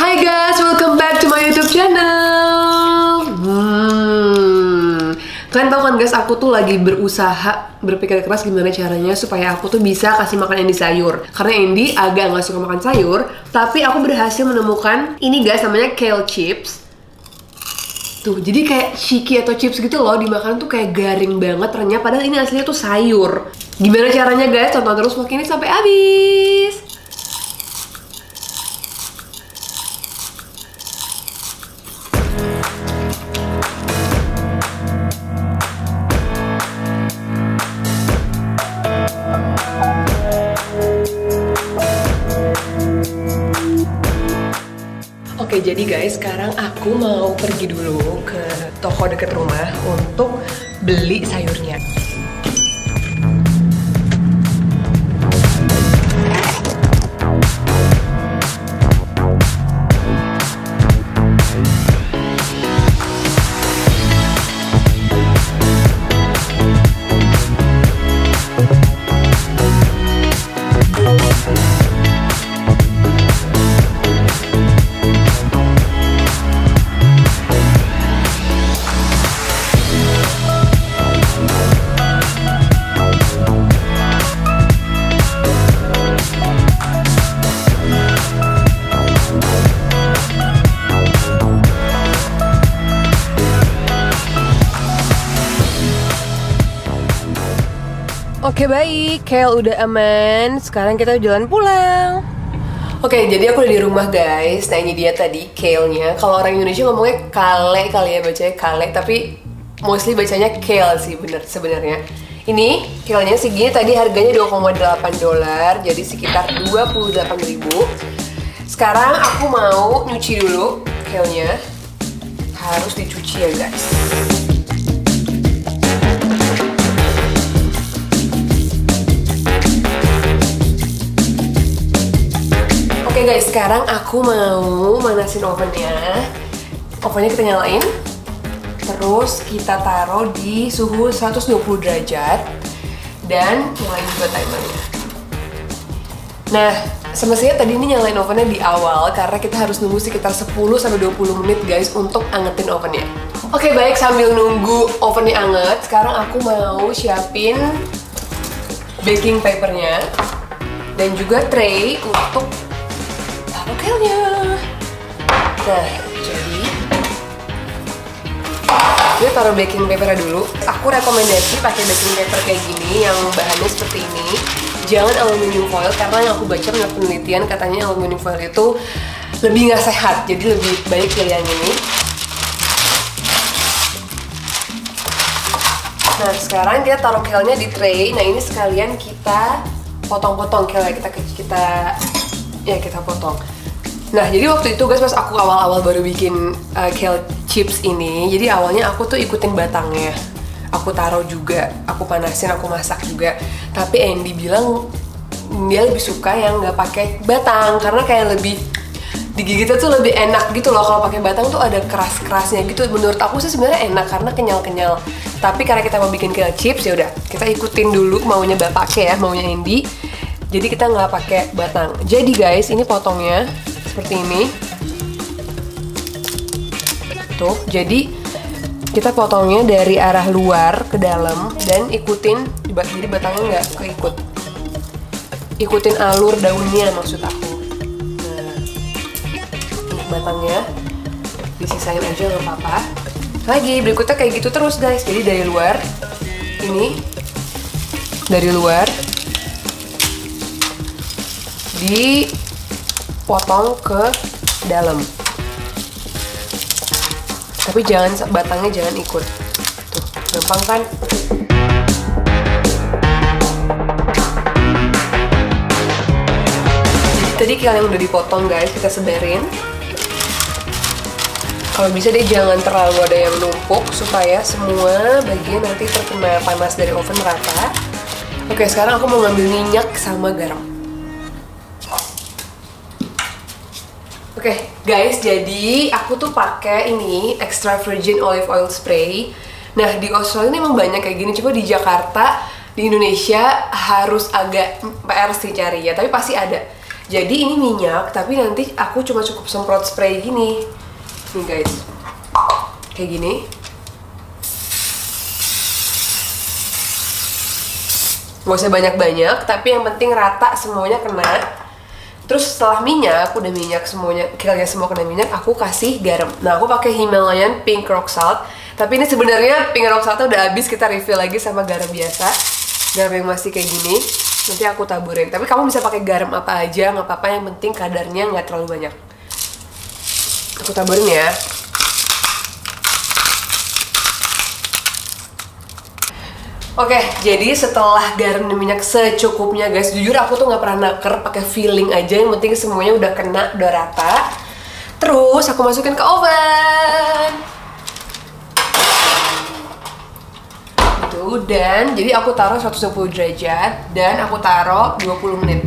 Hai guys, welcome back to my YouTube channel. Hmm. Kalian tahu kan guys, aku tuh lagi berusaha berpikir keras gimana caranya supaya aku tuh bisa kasih makan Andy sayur. Karena Andy agak nggak suka makan sayur, tapi aku berhasil menemukan ini guys namanya kale chips. Tuh, jadi kayak shiki atau chips gitu loh, dimakan tuh kayak garing banget renyah, padahal ini aslinya tuh sayur. Gimana caranya guys? Tonton terus vlog ini sampai habis. Jadi guys, sekarang aku mau pergi dulu ke toko deket rumah untuk beli sayurnya. Oke baik, Kale udah aman. Sekarang kita jalan pulang. Oke, jadi aku udah di rumah guys. Nah ini dia tadi kale-nya. Kalau orang Indonesia ngomongnya kale kali ya bacanya kale, tapi mostly bacanya kale sih bener sebenarnya. Ini kale-nya segini tadi harganya 2,8 dolar, jadi sekitar 28 ribu. Sekarang aku mau nyuci dulu kale-nya. Harus dicuci ya guys. Oke guys, sekarang aku mau manasin ovennya. Ovennya kita nyalain. Terus kita taruh di suhu 120 derajat dan nyalain juga timernya. Nah, semestinya tadi ini nyalain ovennya di awal karena kita harus nunggu sekitar 10 sampai 20 menit guys untuk angetin ovennya. Oke, baik sambil nunggu ovennya anget, sekarang aku mau siapin baking papernya dan juga tray untuk kale-nya. Nah, jadi kita taruh baking paper dulu. Aku rekomendasi pakai baking paper kayak gini yang bahannya seperti ini. Jangan aluminium foil karena yang aku baca menurut penelitian katanya aluminium foil itu lebih nggak sehat. Jadi lebih baik pilih yang ini. Nah, sekarang kita taruh kale-nya di tray. Nah, ini sekalian kita potong-potong kale kita kita ya kita potong. Nah, jadi waktu itu guys pas aku awal-awal baru bikin uh, kale chips ini, jadi awalnya aku tuh ikutin batangnya. Aku taruh juga, aku panasin, aku masak juga. Tapi Andy bilang dia lebih suka yang nggak pakai batang karena kayak lebih digigitnya tuh lebih enak gitu loh. Kalau pakai batang tuh ada keras-kerasnya gitu. Menurut aku sih sebenarnya enak karena kenyal-kenyal. Tapi karena kita mau bikin kale chips ya udah kita ikutin dulu maunya bapaknya ya maunya Andy. Jadi kita nggak pakai batang. Jadi guys ini potongnya seperti ini. Tuh jadi kita potongnya dari arah luar ke dalam dan ikutin jadi batangnya nggak keikut. Ikutin alur daunnya maksud aku. Batangnya. Disisain aja nggak apa-apa. Lagi berikutnya kayak gitu terus guys. Jadi dari luar ini dari luar dipotong ke dalam. Tapi jangan batangnya jangan ikut. Tuh gampang kan? Tadi kalian udah dipotong guys kita sebarin kalau bisa deh jangan terlalu ada yang numpuk supaya semua bagian nanti terkena panas dari oven merata. Oke sekarang aku mau ngambil minyak sama garam oke guys jadi aku tuh pakai ini extra virgin olive oil spray nah di Australia ini emang banyak kayak gini coba di Jakarta di Indonesia harus agak PR sih cari ya tapi pasti ada Jadi ini minyak, tapi nanti aku cuma cukup semprot spray gini. Nih guys, kayak gini. Gak usah banyak-banyak, tapi yang penting rata semuanya kena. Terus setelah minyak, udah minyak semuanya, kalian semua kena minyak, aku kasih garam. Nah, aku pakai Himalayan Pink Rock Salt. Tapi ini sebenarnya Pink Rock Saltnya udah habis, kita refill lagi sama garam biasa. Garam yang masih kayak gini, nanti aku taburin. Tapi kamu bisa pakai garam apa aja, nggak apa-apa. Yang penting kadarnya nggak terlalu banyak. Aku taburin ya. Oke, jadi setelah garam dan minyak secukupnya guys, jujur aku tuh nggak pernah naker pakai feeling aja, yang penting semuanya udah kena, udah rata. Terus aku masukin ke oven. Itu dan jadi aku taruh 120 derajat dan aku taruh 20 menit.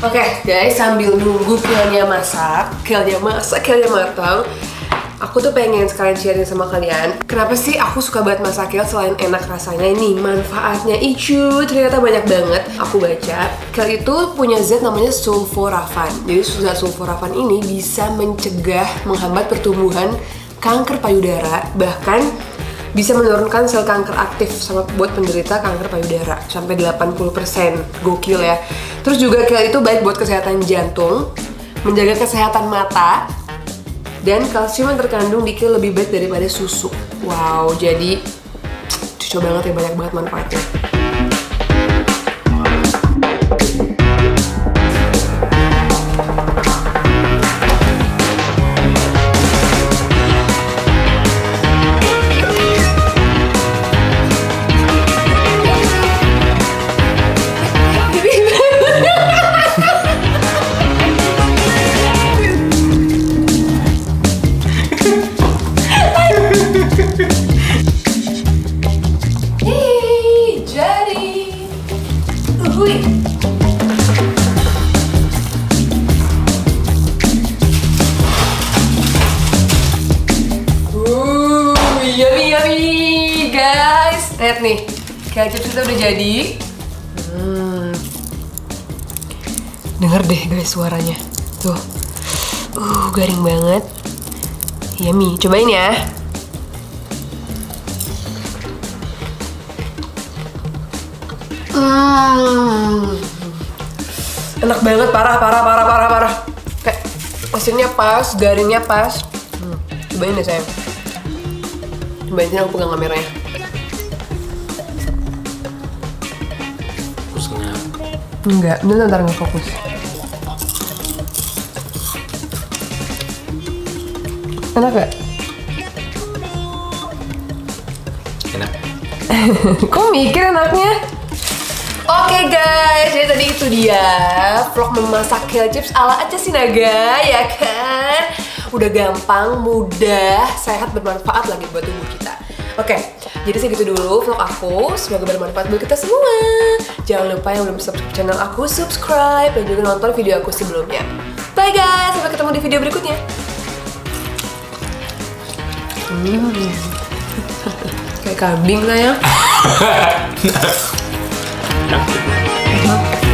Oke guys, sambil nunggu kelnya masak, kelnya masak, kelnya matang, aku tuh pengen sekalian sharing sama kalian. Kenapa sih aku suka banget masak kel selain enak rasanya ini manfaatnya icu ternyata banyak banget. Aku baca kel itu punya zat namanya sulforafan. Jadi zat sulforafan ini bisa mencegah menghambat pertumbuhan kanker payudara bahkan bisa menurunkan sel kanker aktif sama buat penderita kanker payudara sampai 80% gokil ya. Terus juga kayak itu baik buat kesehatan jantung menjaga kesehatan mata dan kalsium yang terkandung di kil lebih baik daripada susu. Wow jadi cocok banget ya banyak banget manfaatnya Hui. Uh, yummy yummy guys. Lihat nih, kecap kita udah jadi. Hmm. Dengar deh guys suaranya. Tuh. Uh, garing banget. Yummy. Cobain ya. Hmm. Enak banget, parah, parah, parah, parah, parah. Kayak asinnya pas, garingnya pas. Hmm. Cobain deh sayang. Cobain sini aku pegang kameranya. Enggak, ini ntar nggak fokus. Enak gak? enak. Kok mikir enaknya? Oke guys, jadi tadi itu dia vlog memasak kale chips ala aja sih naga ya kan? Udah gampang, mudah, sehat, bermanfaat lagi buat tubuh kita. Oke, jadi segitu dulu vlog aku. Semoga bermanfaat buat kita semua. Jangan lupa yang belum subscribe channel aku, subscribe dan juga nonton video aku sebelumnya. Bye guys, sampai ketemu di video berikutnya. Hmm. Kayak kambing lah ya. Enak.